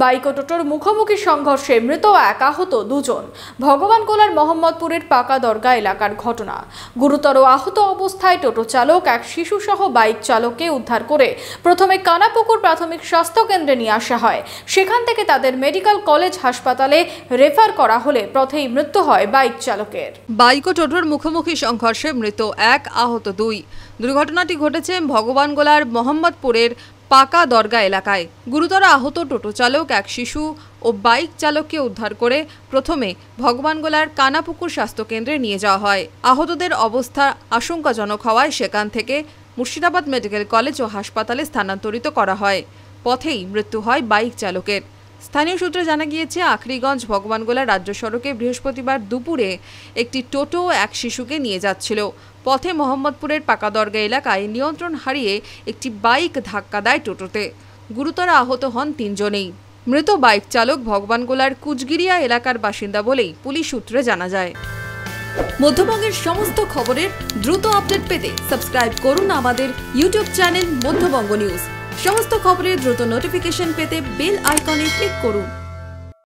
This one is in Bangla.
বাইক ও টোটোর মুখোমুখি সংঘর্ষে মৃত এক আহত দুজন। ভগবানগোলার মোহাম্মদপুরের পাকা দরগা এলাকার ঘটনা। গুরুতর আহত অবস্থায় টোটো চালক এক শিশুসহ বাইক চালককে উদ্ধার করে প্রথমে কানাপুকুর প্রাথমিক স্বাস্থ্য কেন্দ্রে নিয়ে আসা হয়। সেখান থেকে তাদের মেডিকেল কলেজ হাসপাতালে রেফার করা হলে পথেই মৃত্যু হয় বাইক চালকের। বাইক ও টোটোর মুখোমুখি সংঘর্ষে মৃত এক আহত দুই। দুর্ঘটনাটি ঘটেছে ভগবানগোলার মোহাম্মদপুরের পাকা দরগা এলাকায়। গুরুতর আহত টোটো চালক এক শিশু ও বাইক চালককে উদ্ধার করে প্রথমে ভগবানগোলার কানাপুকুর স্বাস্থ্যকেন্দ্রে নিয়ে যাওয়া হয়। আহতদের অবস্থা আশঙ্কাজনক হওয়ায় সেখান থেকে মুর্শিদাবাদ মেডিকেল কলেজ ও হাসপাতালে স্থানান্তরিত করা হয়। পথেই মৃত্যু হয় বাইক চালকের। স্থানীয় সূত্রে জানা গিয়েছে, আখরিগঞ্জ ভগবানগোলা রাজ্য সড়কে বৃহস্পতিবার দুপুরে একটি টোটো এক শিশুকে নিয়ে যাচ্ছিল। পথে মোহাম্মদপুরের পাকাদরগা এলাকায় নিয়ন্ত্রণ হারিয়ে একটি বাইক ধাক্কা দেয় টোটোতে। গুরুতর আহত হন তিনজনেই। মৃত বাইক চালক ভগবানগোলার কুচগিরিয়া এলাকার বাসিন্দা বলেই পুলিশ সূত্রে জানা যায়। মধ্যবঙ্গের সমস্ত খবরের দ্রুত আপডেট পেতে সাবস্ক্রাইব করুন আমাদের ইউটিউব চ্যানেল মধ্যবঙ্গ নিউজ। সমস্ত খবরের দ্রুত নোটিফিকেশন পেতে বেল আইকনে ক্লিক করুন।